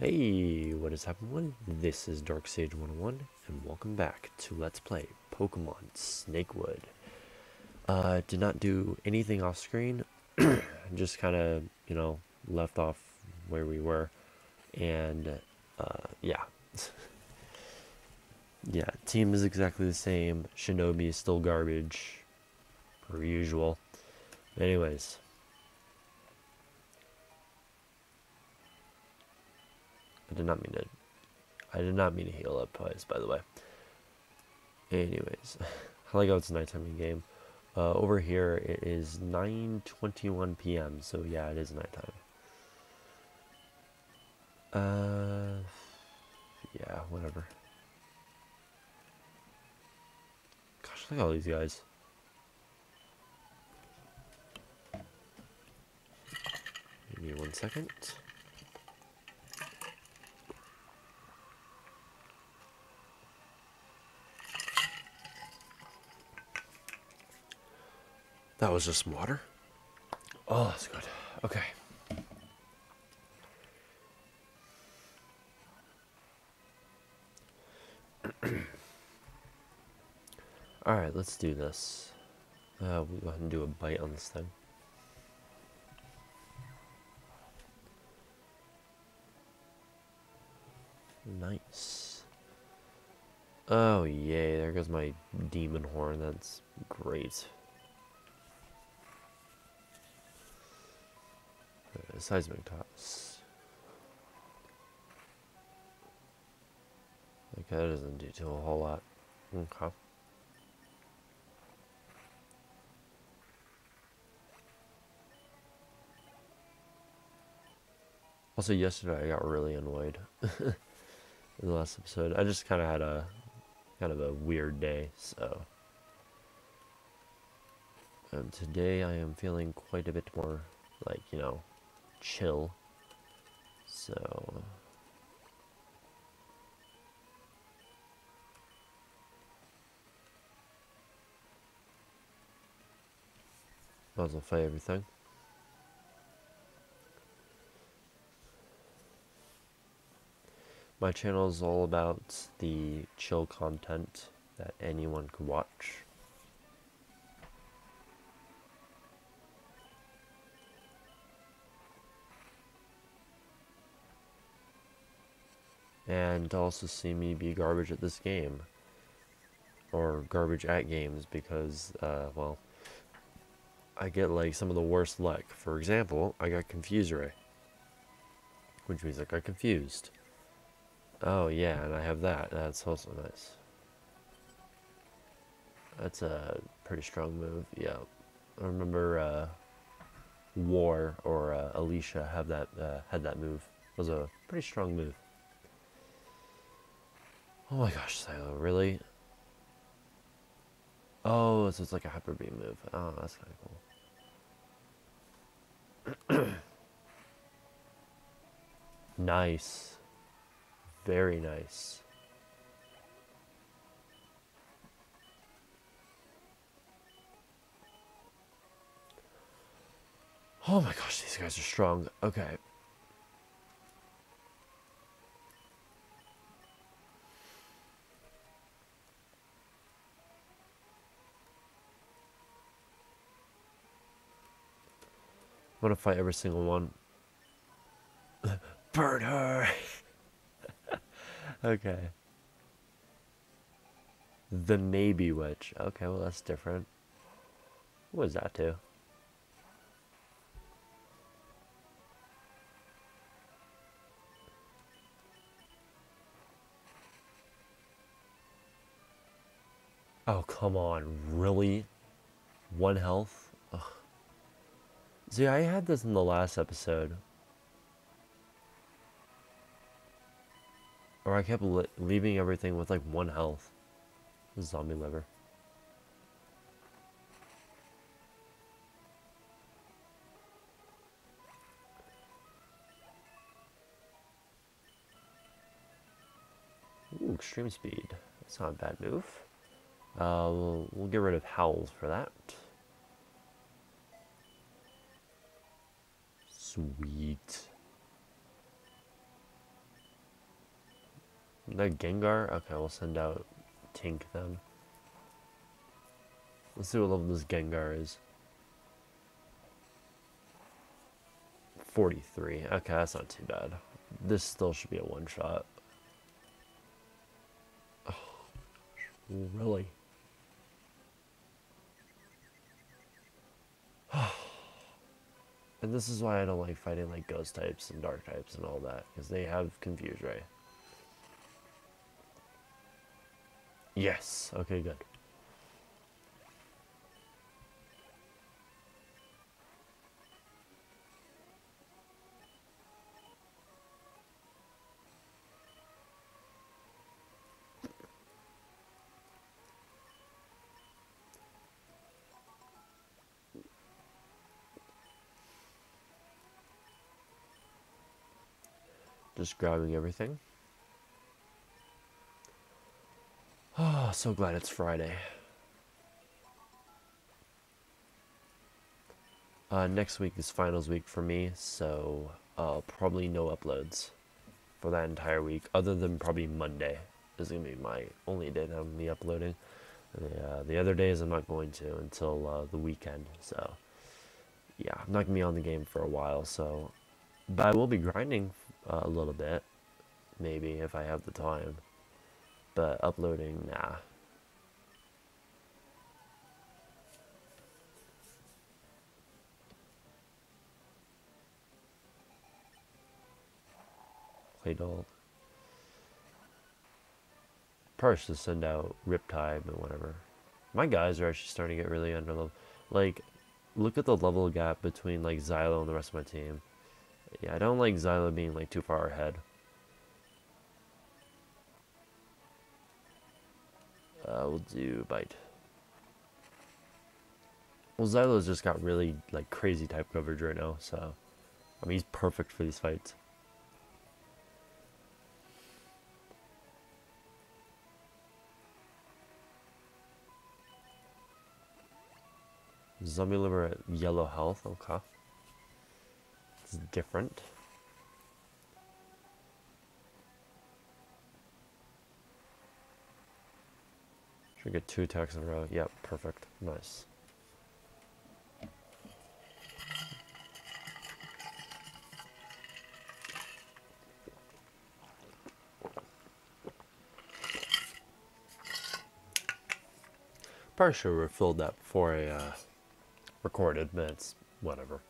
Hey, what is happening? This is Dark Sage 101, and welcome back to Let's Play Pokemon Snakewood. Uh, did not do anything off screen, just kind of, you know, left off where we were, and, uh, yeah. yeah, team is exactly the same, Shinobi is still garbage, per usual. Anyways, I did not mean to. I did not mean to heal up twice, by the way. Anyways, I like how it's nighttime in game. Uh, over here, it is 9:21 p.m. So yeah, it is nighttime. Uh, yeah, whatever. Gosh, look at all these guys. Give me one second. That was just water. Oh, that's good. Okay. All right, let's do this. Uh, we'll go ahead and do a bite on this thing. Nice. Oh, yay, there goes my demon horn. That's great. Uh, seismic toss. Okay, that doesn't do to a whole lot. Okay. Also, yesterday I got really annoyed in the last episode. I just kind of had a kind of a weird day, so. And today I am feeling quite a bit more like, you know, chill. So. Might as well fight everything. My channel is all about the chill content that anyone could watch. And also see me be garbage at this game. Or garbage at games because, uh, well, I get like some of the worst luck. For example, I got Confuseray. Which means I got confused. Oh yeah, and I have that. That's also nice. That's a pretty strong move. Yeah, I remember uh, War or uh, Alicia have that uh, had that move. It was a pretty strong move. Oh my gosh, Xylo, really? Oh, so it's like a hyper beam move. Oh, that's kind of cool. nice. Very nice. Oh my gosh, these guys are strong. Okay. I'm gonna fight every single one. Burn her! okay. The maybe witch. Okay, well that's different. What does that do? Oh, come on. Really? One health? See, I had this in the last episode. Or I kept leaving everything with like one health. Zombie liver. Ooh, extreme speed. That's not a bad move. Uh, we'll, we'll get rid of Howls for that. Sweet. That Gengar? Okay, we'll send out Tink then. Let's see what level this Gengar is. 43. Okay, that's not too bad. This still should be a one-shot. Oh, really? and this is why I don't like fighting like ghost types and dark types and all that, because they have confuse ray. Yes. Okay, good. Just grabbing everything. Oh, so glad it's Friday. Uh, next week is finals week for me, so uh, probably no uploads for that entire week, other than probably Monday is gonna be my only day that I'm gonna be uploading. The, uh, the other days I'm not going to until uh, the weekend, so yeah, I'm not gonna be on the game for a while. So, but I will be grinding uh, a little bit, maybe if I have the time but uploading, nah. Claydol. Probably should send out Riptide and whatever. My guys are actually starting to get really under level. Like, look at the level gap between like Xylo and the rest of my team. Yeah, I don't like Xylo being like too far ahead. Uh, we'll do bite. Well, Xylo's just got really like crazy type coverage right now, so I mean he's perfect for these fights. Zombie liver at yellow health, okay. It's different. Should get two attacks in a row. Yep, perfect. Nice. Probably should have refilled that before I uh, recorded, but it's whatever.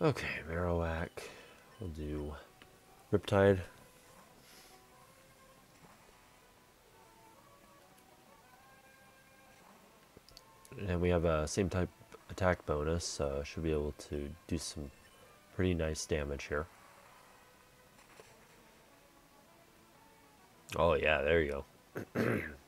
Okay, Marowak. We'll do Riptide. and we have a same type attack bonus, so should be able to do some pretty nice damage here. Oh yeah, there you go.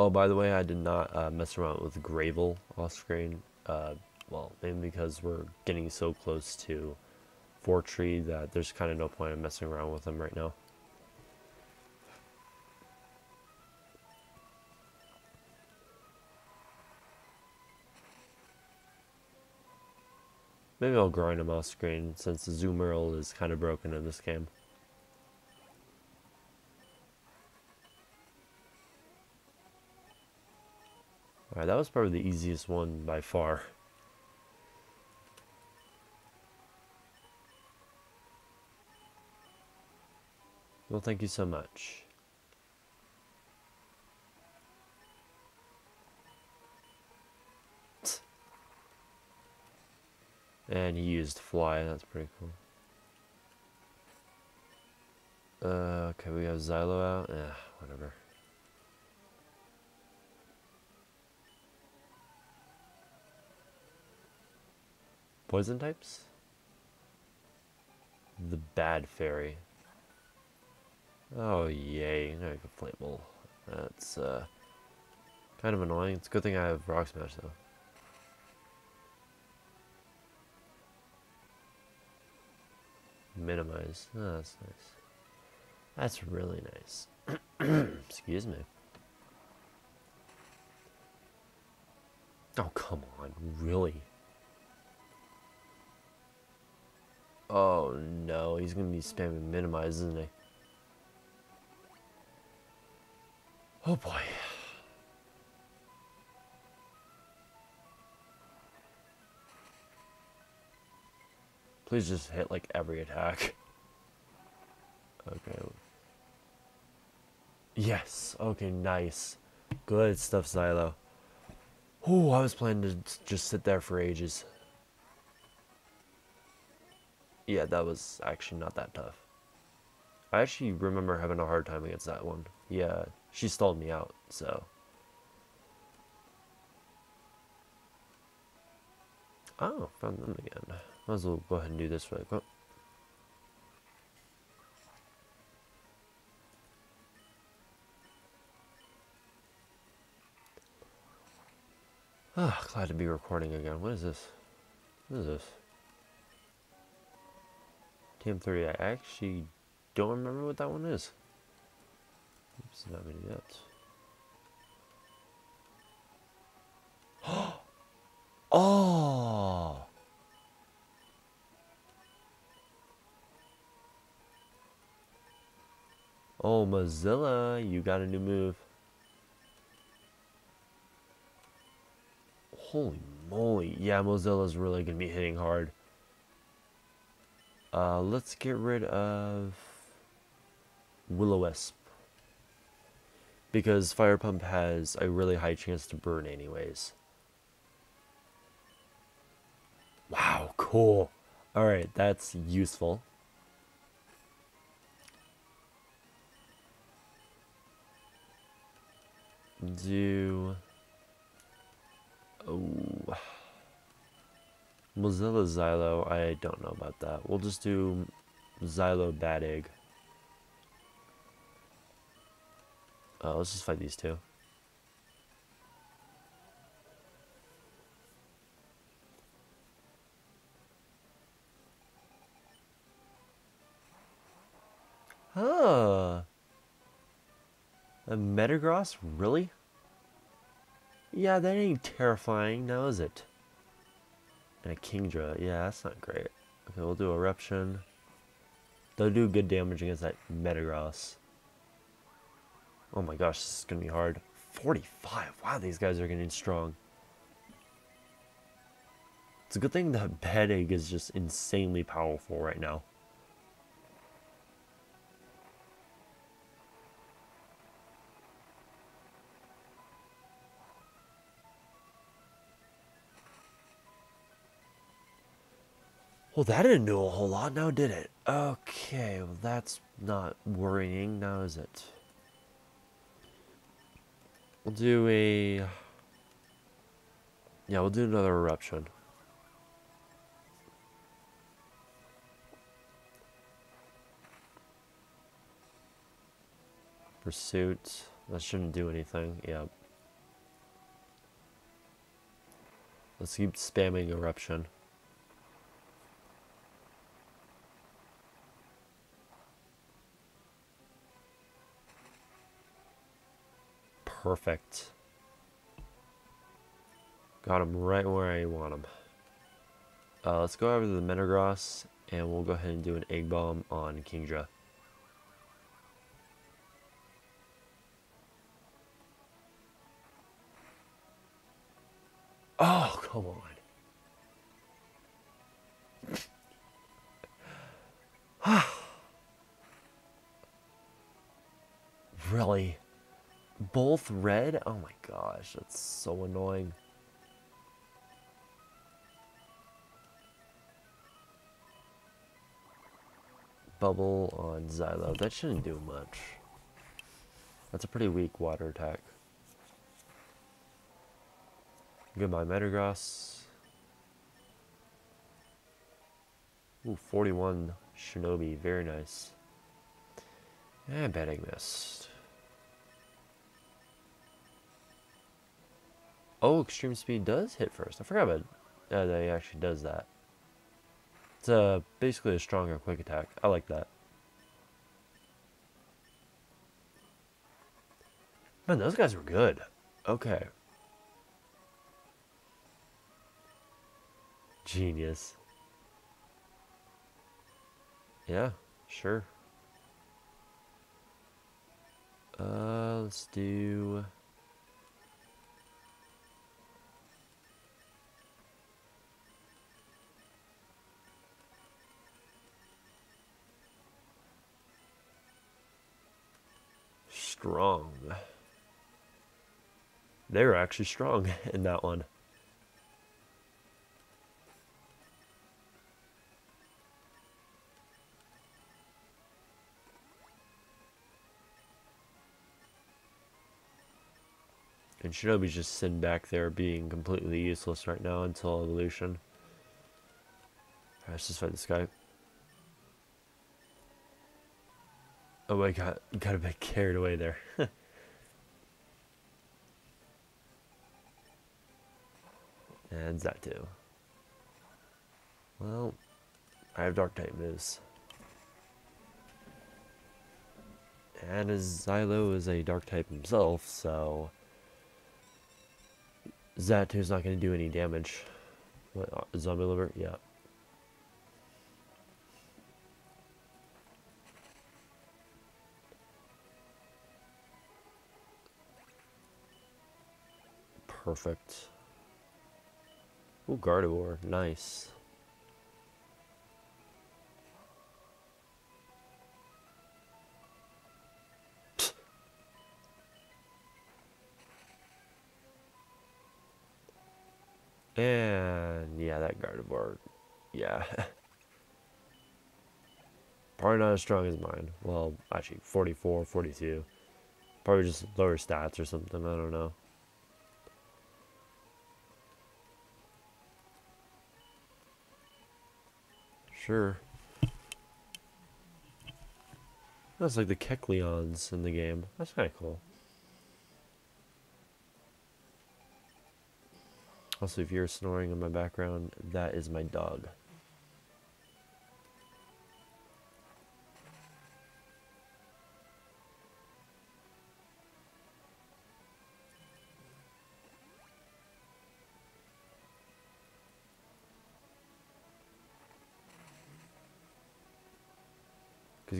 oh, by the way, I did not uh, mess around with Gravel off screen. Uh, well, maybe because we're getting so close to Fortree that there's kind of no point in messing around with them right now. Maybe I'll grind him off screen since the Azumarill is kind of broken in this game. Alright, that was probably the easiest one by far. Well, thank you so much. And he used fly, that's pretty cool. Uh, okay, we have Xylo out. Yeah, whatever. Poison types? The bad fairy. Oh, yay. Now I can flammable. That's, uh, kind of annoying. It's a good thing I have Rock Smash, though. minimize. Oh, that's nice. That's really nice. Excuse me. Oh, come on. Really? Oh no, he's gonna be spamming minimize, isn't he? Oh boy. Please just hit like every attack. Okay. Yes. Okay, nice. Good stuff, Xylo. Oh, I was planning to just sit there for ages. Yeah, that was actually not that tough. I actually remember having a hard time against that one. Yeah, she stalled me out, so. Oh, found them again. Might as well go ahead and do this really quick. Ah, glad to be recording again. What is this? What is this? TM30. I actually don't remember what that one is. Oops, not many yet. oh! Oh, Mozilla, you got a new move. Holy moly. Yeah, Mozilla's really going to be hitting hard. Uh, let's get rid of Will-O-Wisp. Because Fire Pump has a really high chance to burn anyways. Wow, cool. Alright, that's useful. Do... Oh... Mozilla Xylo, I don't know about that. We'll just do Xylo Bad Egg. Uh, let's just fight these two. Huh. A Metagross? Really? Yeah, that ain't terrifying, now is it? And a Kingdra. Yeah, that's not great. Okay, we'll do Eruption. They'll do good damage against that Metagross. Oh my gosh, this is going to be hard. 45. Wow, these guys are getting strong. It's a good thing that Egg is just insanely powerful right now. Well, that didn't do a whole lot now, did it? Okay, well, that's not worrying now, is it? We'll do a... Yeah, we'll do another eruption. Pursuit. That shouldn't do anything. Yep. Let's keep spamming eruption. Perfect. Got them right where I want them. Uh, let's go over to the Metagross, and we'll go ahead and do an Egg Bomb on Kingdra. Oh, come on. Both red? Oh my gosh, that's so annoying. Bubble on Xylo. That shouldn't do much. That's a pretty weak water attack. Goodbye, Metagross. Ooh, 41 Shinobi. Very nice. And betting missed. Oh, extreme speed does hit first. I forgot about uh, that he actually does that. It's uh, basically a stronger quick attack. I like that. Man, those guys were good. Okay. Genius. Yeah, sure. Uh, let's do... Strong. They were actually strong in that one. And Shinobi's just sitting back there being completely useless right now until evolution. Alright, let's just fight this guy. Oh my god, got a bit carried away there. and Xatu. Well, I have dark type moves. And Xylo is a dark type himself, so Xatu's not going to do any damage. What, zombie liver? Yeah. Perfect. Ooh, Gardevoir. Nice. And yeah, that Gardevoir, yeah. Probably not as strong as mine. Well, actually, 44, 42. Probably just lower stats or something, I don't know. Sure. That's like the Kecleons in the game. That's kind of cool. Also, if you're snoring in my background, that is my dog.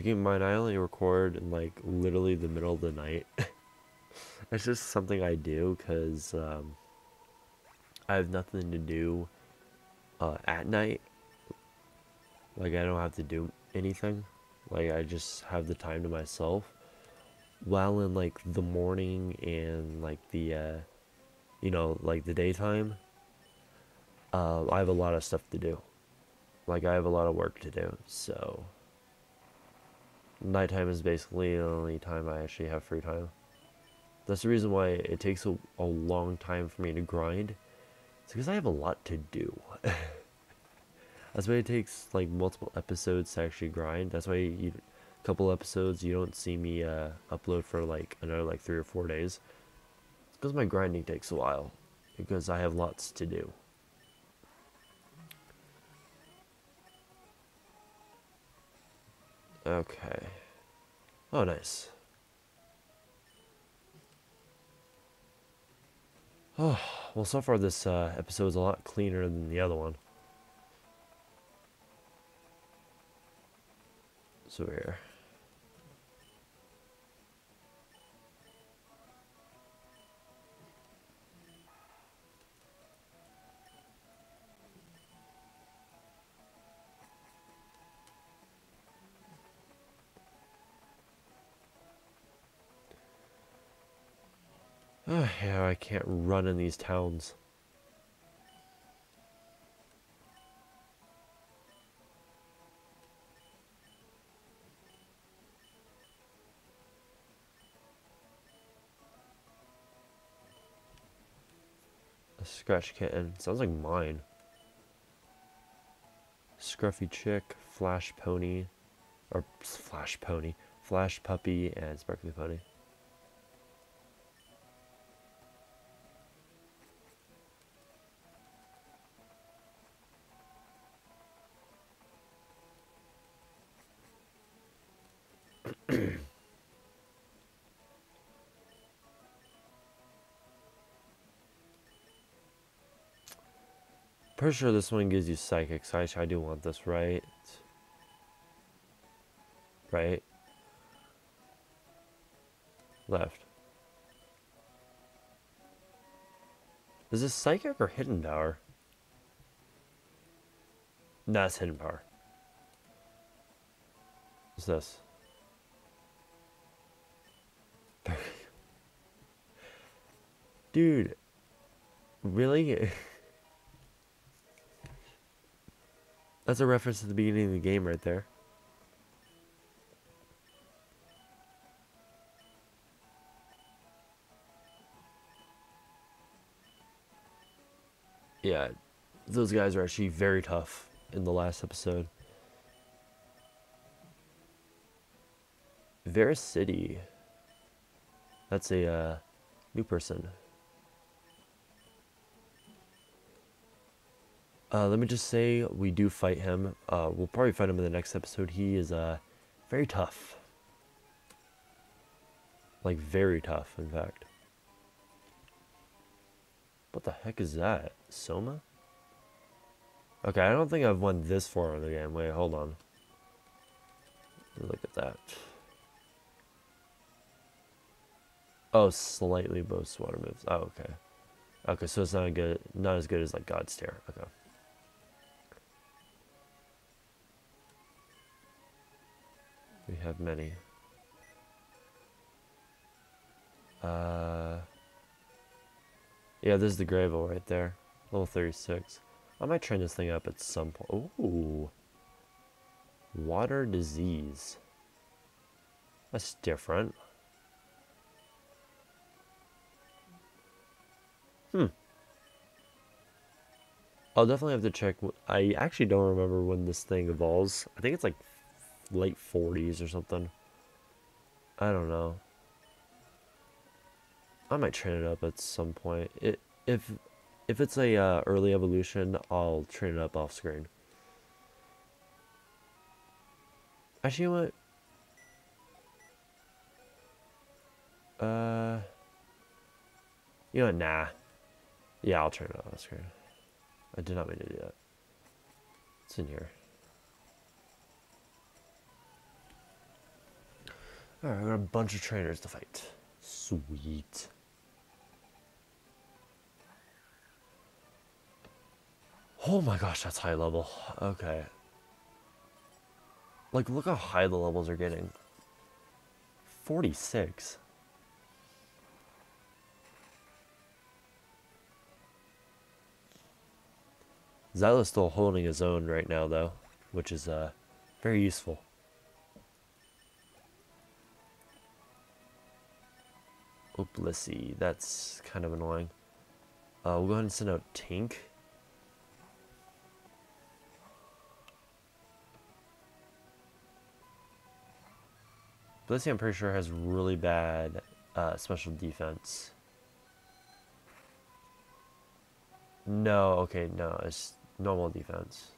Because keep in mind, I only record in like literally the middle of the night. it's just something I do because um, I have nothing to do uh, at night. Like, I don't have to do anything. Like, I just have the time to myself. While in, like, the morning and, like, the, uh, you know, like the daytime, uh, I have a lot of stuff to do. Like, I have a lot of work to do, so. Nighttime is basically the only time I actually have free time. That's the reason why it takes a, a long time for me to grind it's because I have a lot to do. That's why it takes like multiple episodes to actually grind. That's why you, a couple episodes you don't see me uh, upload for like another like three or four days. It's because my grinding takes a while. Because I have lots to do. Okay. Oh, nice. Oh, well, so far this uh, episode is a lot cleaner than the other one. So here. Oh, yeah, I can't run in these towns. A scratch kitten. Sounds like mine. Scruffy chick, flash pony, or flash pony, flash puppy, and sparkly pony. Pretty sure this one gives you psychic, so I, do want this, right? Right? Left. Is this psychic or hidden power? No, it's hidden power. What's this? Dude, really? That's a reference to the beginning of the game right there. Yeah, those guys are actually very tough in the last episode. Vera City. That's a uh, new person. Uh, let me just say, we do fight him. Uh, we'll probably fight him in the next episode. He is uh, very tough. Like, very tough, in fact. What the heck is that? Soma? Okay, I don't think I've won this far in the game. Wait, hold on. Look at that. Oh, slightly boosts water moves. Oh, okay. Okay, so it's not good, not as good as like God's Tear. Okay. We have many. Uh, yeah, this is the Gravel right there. Level 36. I might train this thing up at some point. Ooh. Water disease. That's different. Hmm. I'll definitely have to check. I actually don't remember when this thing evolves. I think it's like late 40s or something. I don't know. I might train it up at some point. It if if it's a uh, early evolution, I'll train it up off screen. Actually, what? Uh, you know what? Nah. Yeah, I'll train it off screen. I did not mean to do that. It's in here. Alright, I got a bunch of trainers to fight. Sweet. Oh my gosh, that's high level. Okay. Like, look how high the levels are getting. 46. Xylo's still holding his own right now, though, which is uh, very useful. Blissey, that's kind of annoying. Uh, we'll go ahead and send out Tink. Blissey, I'm pretty sure, has really bad uh, special defense. No, okay, no, it's normal defense.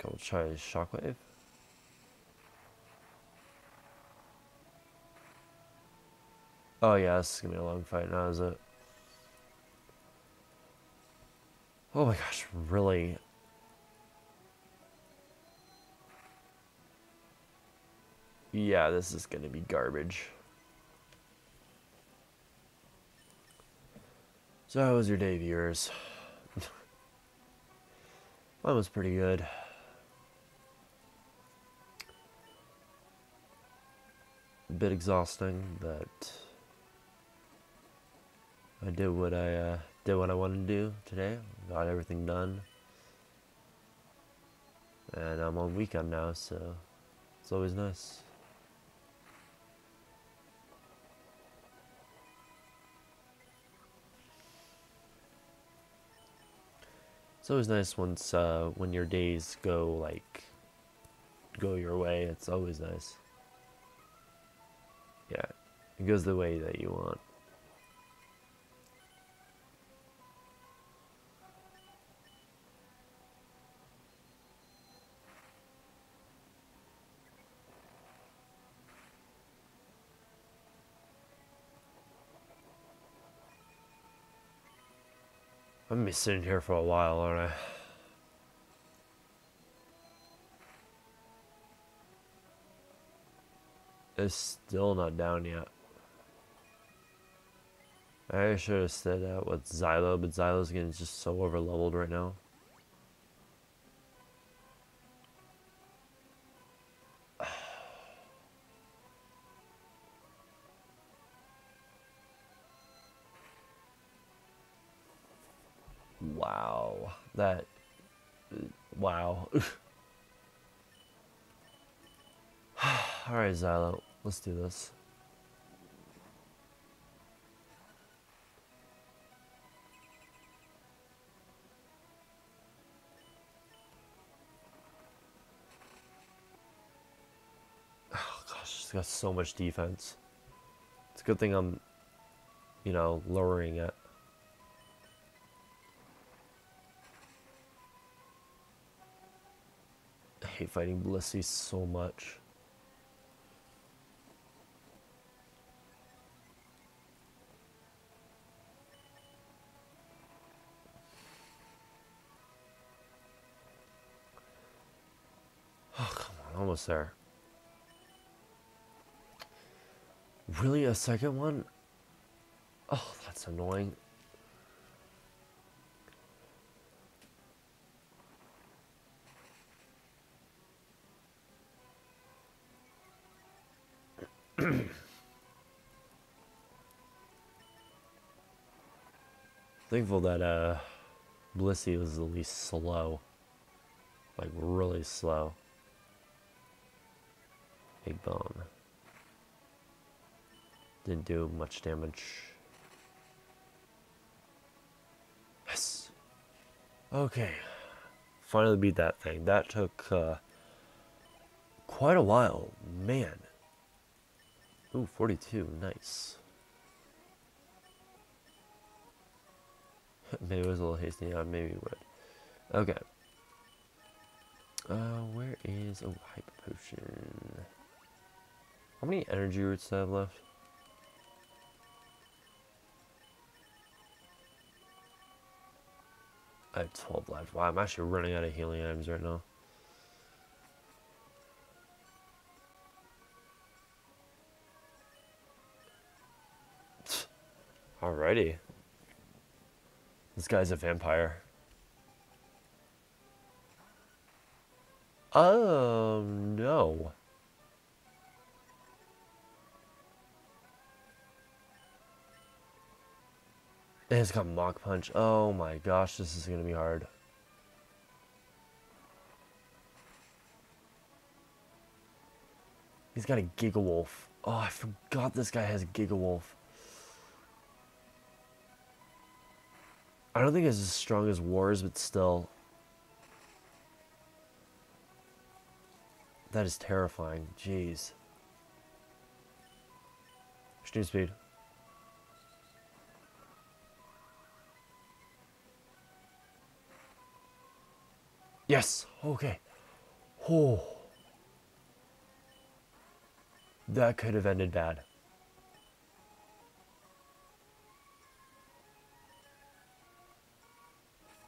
Okay, we'll try Shockwave. Oh yeah, this is gonna be a long fight now, is it? Oh my gosh, really? Yeah, this is gonna be garbage. So how was your day, viewers? Mine was pretty good. A bit exhausting, but I did what I uh, did what I wanted to do today. Got everything done, and I'm on weekend now, so it's always nice. It's always nice once uh, when your days go like go your way. It's always nice. Yeah, it goes the way that you want. sitting here for a while, aren't I? It's still not down yet. I should have said that with Xylo, but Xylo's getting just so overleveled right now. That. Wow. Alright, Xylo. Let's do this. Oh got so much defense. It's a good thing I'm, you know, lowering it. Hate fighting Blissey so much. Oh, come on, almost there. Really, a second one? Oh, that's annoying. Thankful that uh, Blissey was at least slow. Like, really slow. Big bone. Didn't do much damage. Yes. Okay. Finally beat that thing. That took uh, quite a while. Man. Ooh, 42. Nice. maybe it was a little hasty. Yeah, maybe it would. Okay. Uh, where is... Oh, Hyper Potion. How many energy roots do I have left? I have 12 left. Wow, I'm actually running out of healing items right now. Alrighty. This guy's a vampire. Um, no. It's got Mach Punch. Oh my gosh, this is going to be hard. He's got a Giga Wolf. Oh, I forgot this guy has a Giga I don't think it's as strong as Wars, but still. That is terrifying. Jeez. Extreme speed. Yes. Okay. Oh. That could have ended bad.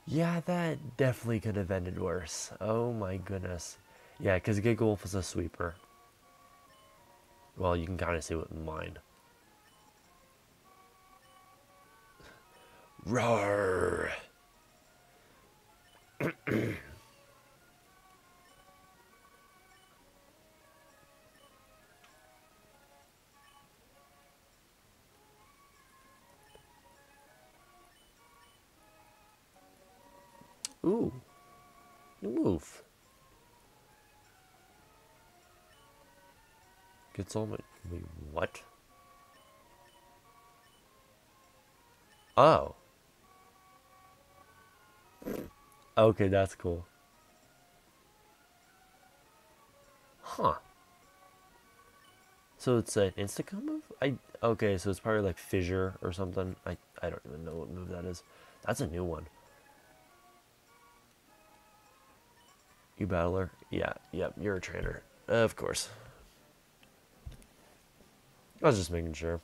Yeah, that definitely could have ended worse. Oh my goodness. Yeah, because Giga Wolf is a sweeper. Well, you can kind of see what in mind. Roar! Ooh. Move. Gets all my... Wait, what? Oh. Okay, that's cool. Huh. So it's an insta move? I okay, so it's probably like fissure or something. I I don't even know what move that is. That's a new one. You battler? Yeah, yep, you're a trainer. Uh, of course. I was just making sure.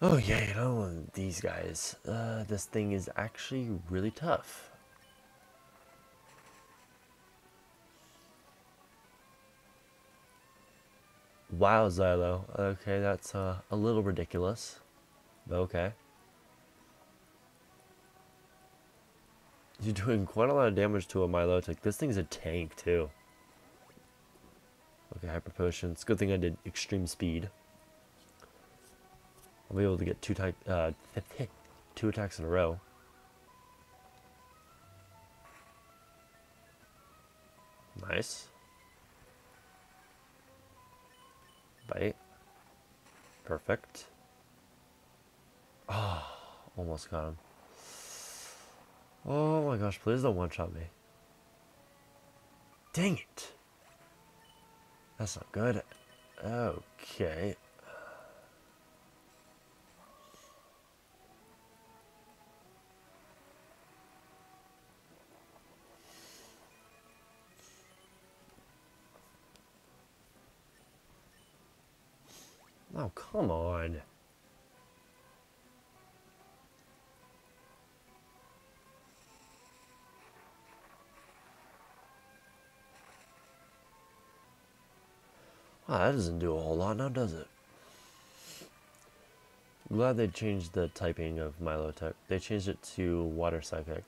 Oh yeah, you know, these guys. Uh, this thing is actually really tough. Wow, Xylo. Okay, that's uh, a little ridiculous. But okay. You're doing quite a lot of damage to a Milotic. This thing's a tank, too. Okay, Hyper Potion. It's a good thing I did Extreme Speed. I'll be able to get two, type, uh, two attacks in a row. Nice. Bite. Perfect. Oh, almost got him. Oh my gosh, please don't one-shot me. Dang it. That's not good. Okay. Oh, come on. Oh, that doesn't do a whole lot now, does it? Glad they changed the typing of Milotic. They changed it to Water Psychic.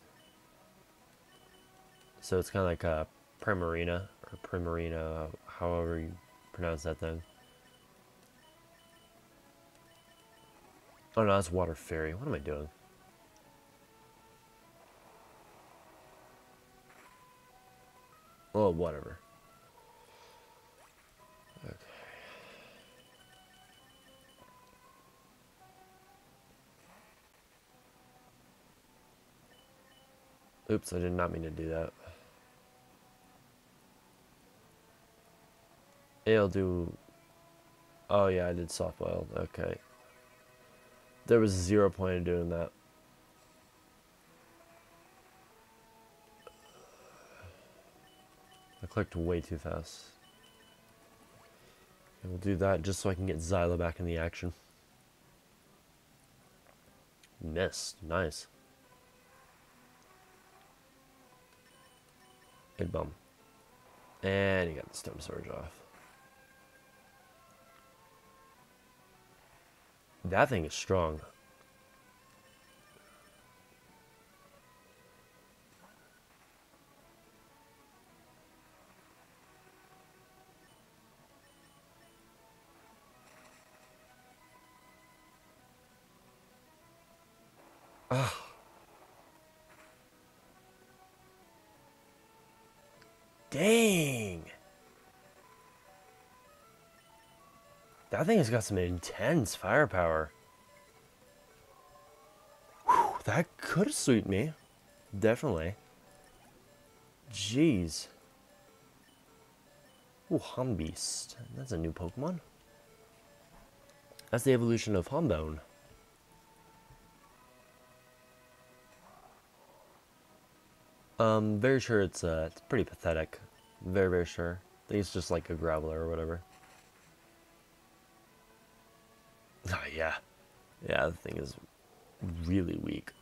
So it's kind of like a Primarina, or Primarina, however you pronounce that thing. Oh no, that's Water Fairy. What am I doing? Oh, whatever. Oops, I did not mean to do that. It'll do... Oh yeah, I did soft boiled. Okay. There was zero point in doing that. I clicked way too fast. Okay, we'll do that just so I can get Xylo back in the action. Missed. Nice. Bum. And he got the Stone Surge off. That thing is strong. Ah. Dang. That thing has got some intense firepower. Whew, that could have me. Definitely. Jeez. Ooh, Humbeast. That's a new Pokemon. That's the evolution of Humbone. Um, very sure it's uh, it's pretty pathetic. Very, very sure. I think it's just like a Graveler or whatever. Ah, yeah. Yeah, the thing is really weak.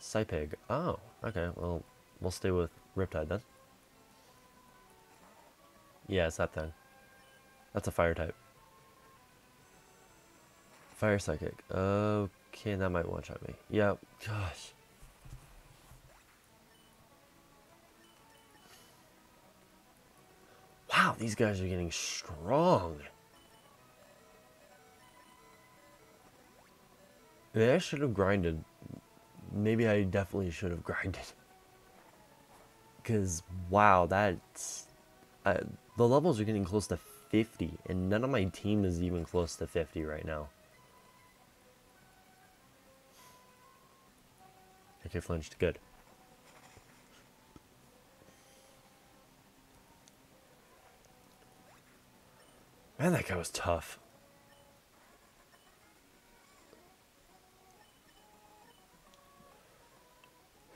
Psypig. Oh, okay. Well, we'll stay with Riptide then. Yeah, it's that thing. That's a fire type. Fire Psychic. Okay, that might one-shot me. Yeah, gosh. Wow, these guys are getting strong. Maybe I should have grinded. Maybe I definitely should have grinded. Because, wow, that's... Uh, the levels are getting close to 50, and none of my team is even close to 50 right now. Okay, flinched. Good. Man, that guy was tough.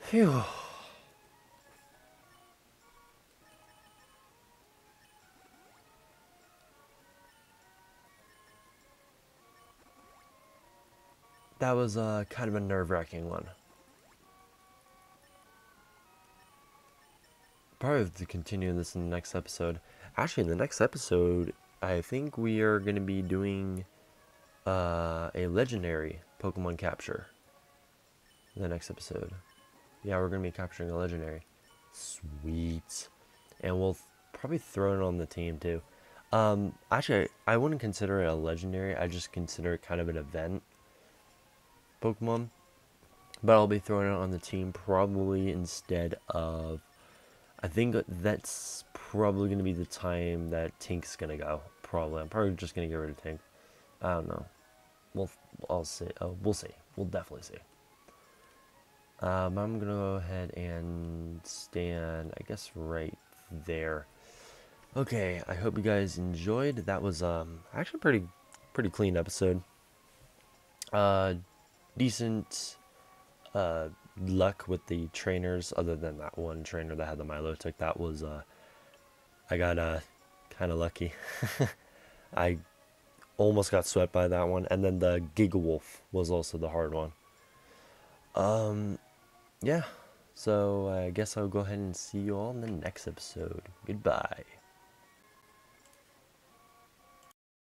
Phew. That was uh, kind of a nerve-wracking one. Probably to continue this in the next episode. Actually, in the next episode, I think we are going to be doing uh, a legendary Pokemon capture. In the next episode. Yeah, we're going to be capturing a legendary. Sweet. And we'll th- probably throw it on the team too. Um, actually, I wouldn't consider it a legendary. I just consider it kind of an event Pokemon. But I'll be throwing it on the team probably instead of. I think that's probably going to be the time that Tink's going to go. Probably. I'm probably just going to get rid of Tink. I don't know. We'll, I'll see. Oh, we'll see. We'll definitely see. Um, I'm going to go ahead and stand, I guess, right there. Okay, I hope you guys enjoyed. That was um actually pretty pretty clean episode. Uh decent uh luck with the trainers other than that one trainer that had the Milotic that was uh I got uh kind of lucky. I almost got swept by that one and then the Gigawolf was also the hard one. Um yeah. So I guess I'll go ahead and see you all in the next episode. Goodbye.